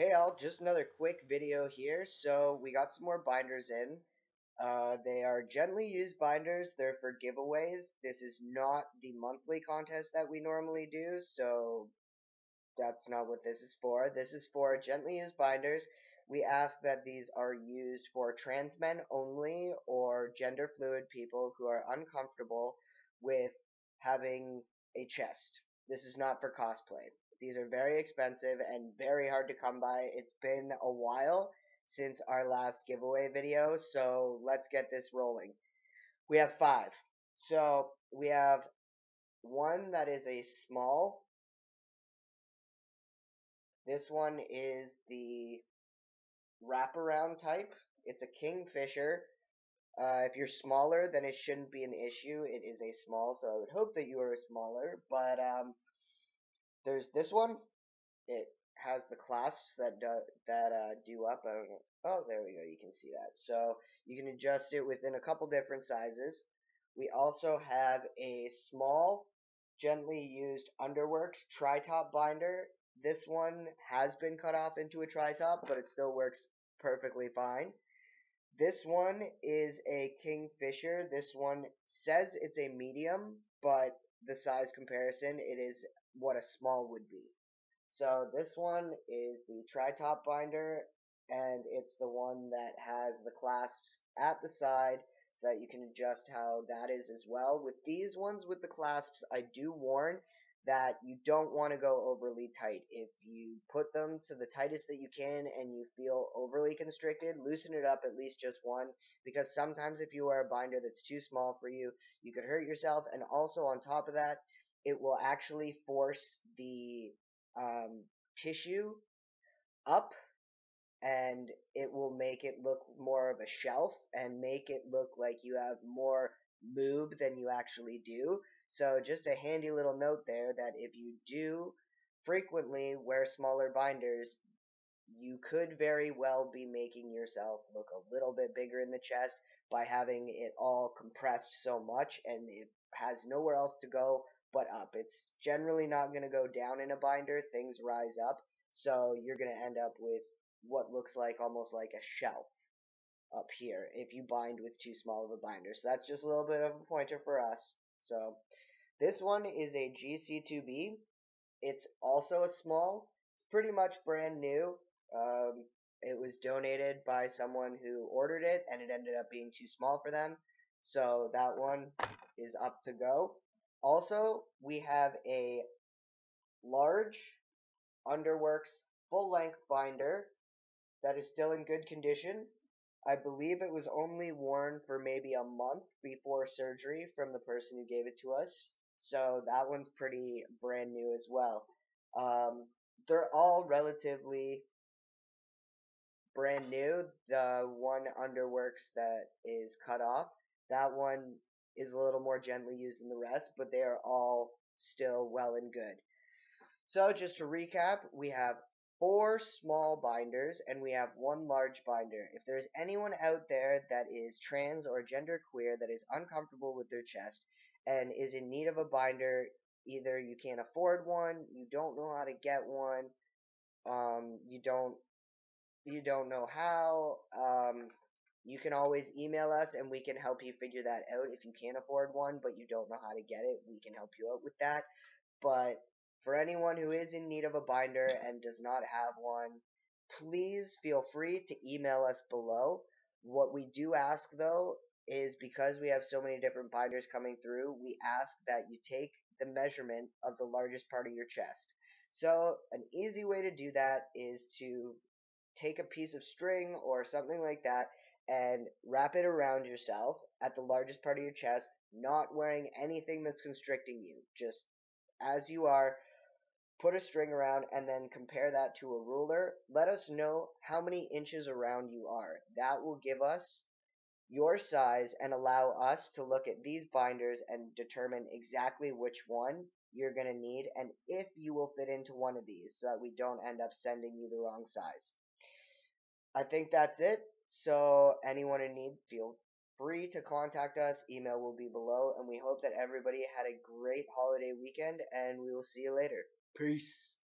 Hey all, just another quick video here. So we got some more binders in. Uh, they are gently used binders. They're for giveaways. This is not the monthly contest that we normally do, so that's not what this is for. This is for gently used binders. We ask that these are used for trans men only or gender fluid people who are uncomfortable with having a chest. This is not for cosplay. These are very expensive and very hard to come by. It's been a while since our last giveaway video, so let's get this rolling. We have five. So we have one that is a small. This one is the wraparound type. It's a kingfisher. Uh, if you're smaller, then it shouldn't be an issue. It is a small, so I would hope that you are smaller. But um, there's this one. It has the clasps that do, that uh, do up. Oh, there we go. You can see that. So you can adjust it within a couple different sizes. We also have a small, gently used Underworks tri-top binder. This one has been cut off into a tri-top, but it still works perfectly fine. This one is a Kingfisher. This one says it's a medium, but the size comparison, it is what a small would be. So this one is the tri-top binder, and it's the one that has the clasps at the side so that you can adjust how that is as well. With these ones with the clasps, I do warn that you don't want to go overly tight. If you put them to the tightest that you can and you feel overly constricted, loosen it up at least just one because sometimes if you wear a binder that's too small for you, you could hurt yourself and also on top of that, it will actually force the um, tissue up and it will make it look more of a shelf and make it look like you have more lube than you actually do. So just a handy little note there that if you do frequently wear smaller binders, you could very well be making yourself look a little bit bigger in the chest by having it all compressed so much and it has nowhere else to go but up. It's generally not going to go down in a binder. Things rise up. So you're going to end up with what looks like almost like a shelf up here if you bind with too small of a binder. So that's just a little bit of a pointer for us. So this one is a GC2B. It's also a small. It's pretty much brand new. Um, it was donated by someone who ordered it and it ended up being too small for them. So that one is up to go. Also, we have a large Underworks full length binder that is still in good condition. I believe it was only worn for maybe a month before surgery from the person who gave it to us. So that one's pretty brand new as well. Um, they're all relatively brand new. The one Underworks that is cut off, that one is a little more gently used than the rest, but they are all still well and good. So just to recap, we have four small binders and we have one large binder. If there's anyone out there that is trans or gender queer that is uncomfortable with their chest and is in need of a binder, either you can't afford one, you don't know how to get one, um, you don't you don't know how, um, you can always email us and we can help you figure that out. If you can't afford one but you don't know how to get it, we can help you out with that. But for anyone who is in need of a binder and does not have one, please feel free to email us below. What we do ask though is because we have so many different binders coming through, we ask that you take the measurement of the largest part of your chest. So an easy way to do that is to take a piece of string or something like that and wrap it around yourself at the largest part of your chest, not wearing anything that's constricting you. Just as you are, put a string around and then compare that to a ruler. Let us know how many inches around you are. That will give us your size and allow us to look at these binders and determine exactly which one you're going to need and if you will fit into one of these so that we don't end up sending you the wrong size. I think that's it. So anyone in need, feel free to contact us. Email will be below, and we hope that everybody had a great holiday weekend, and we will see you later. Peace.